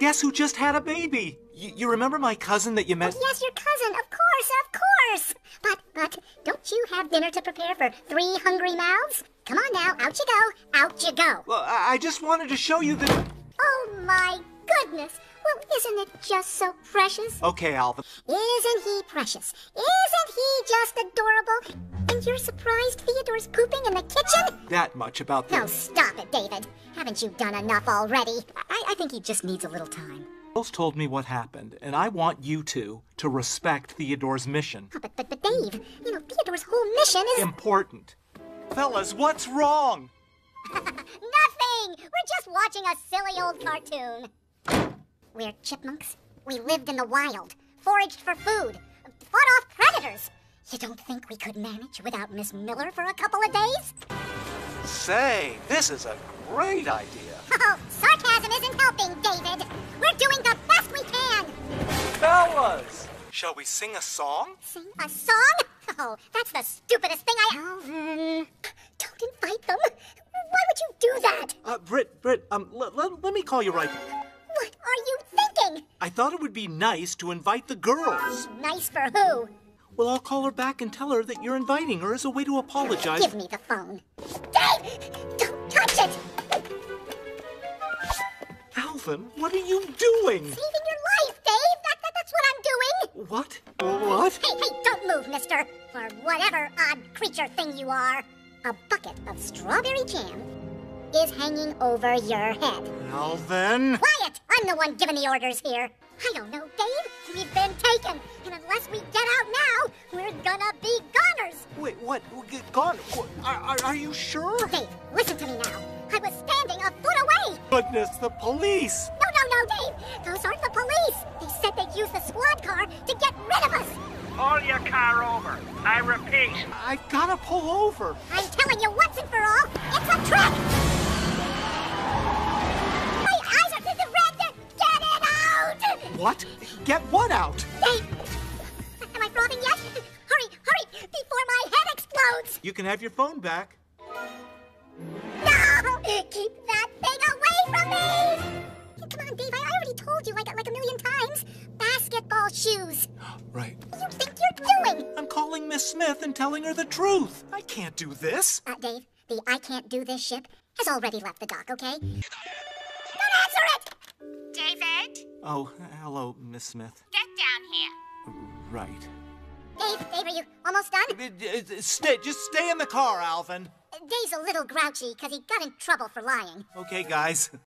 guess who just had a baby? Y- you remember my cousin that you met? Yes, your cousin, of course, of course. But, but, don't you have dinner to prepare for three hungry mouths? Come on now, out you go, out you go. Well, I, I just wanted to show you that. Oh my goodness. Well, isn't it just so precious? Okay, Alvin. Isn't he precious? Isn't he just adorable? And you're surprised Theodore's pooping in the kitchen? That much about the. No, stop it, David. Haven't you done enough already? I, I think he just needs a little time. Girls told me what happened, and I want you two to respect Theodore's mission. Oh, but, but, but, Dave, you know, Theodore's whole mission is. Important. Fellas, what's wrong? Nothing! We're just watching a silly old cartoon. We're chipmunks. We lived in the wild, foraged for food, fought off predators. You don't think we could manage without Miss Miller for a couple of days? Say, this is a great idea. Oh, sarcasm isn't helping, David. We're doing the best we can. Fellas! Shall we sing a song? Sing a song? Oh, that's the stupidest thing I. Alvin. Don't invite them. Why would you do that? Uh, Britt, Britt, um, l- l- let me call you right. What are you thinking? I thought it would be nice to invite the girls. Nice for who? Well, I'll call her back and tell her that you're inviting her as a way to apologize. Give me the phone. Dave! Don't touch it! Alvin, what are you doing? Saving your life, Dave! That, that, that's what I'm doing! What? What? Hey, hey, don't move, mister! Or whatever odd creature thing you are. A bucket of strawberry jam is hanging over your head. Alvin? Quiet! I'm the one giving the orders here. I don't know, Dave. We've been taken. And unless we get out now, we're gonna be goners. Wait, what? G- Gone? Are, are, are you sure? Dave, listen to me now. I was standing a foot away. Goodness, the police! No, no, no, Dave. Those aren't the police. They said they'd use the squad car to get rid of us. Pull your car over. I repeat. I gotta pull over. I'm telling you once and for all, it's What? Get what out? Dave, am I frothing yet? Hurry, hurry, before my head explodes. You can have your phone back. No! Keep that thing away from me! Come on, Dave. I I already told you like, like a million times. Basketball shoes. Right. What do you think you're doing? I'm calling Miss Smith and telling her the truth. I can't do this. Uh, Dave, the I can't do this ship has already left the dock, okay? Don't answer it! David, Oh, hello, Miss Smith. get down here. Right. Dave, Dave, are you almost done? Uh, uh, Stay, just stay in the car, Alvin. Dave's a little grouchy because he got in trouble for lying. Okay, guys.